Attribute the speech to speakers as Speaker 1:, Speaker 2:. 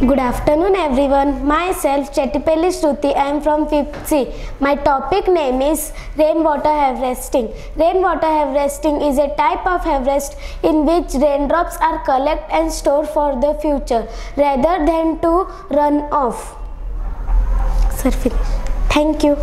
Speaker 1: Good afternoon everyone. Myself Chetipelli Shruti. I am from 5th C. My topic name is rainwater harvesting. Rainwater harvesting is a type of harvest in which raindrops are collected and stored for the future rather than to run off. Sir, finish. Thank you.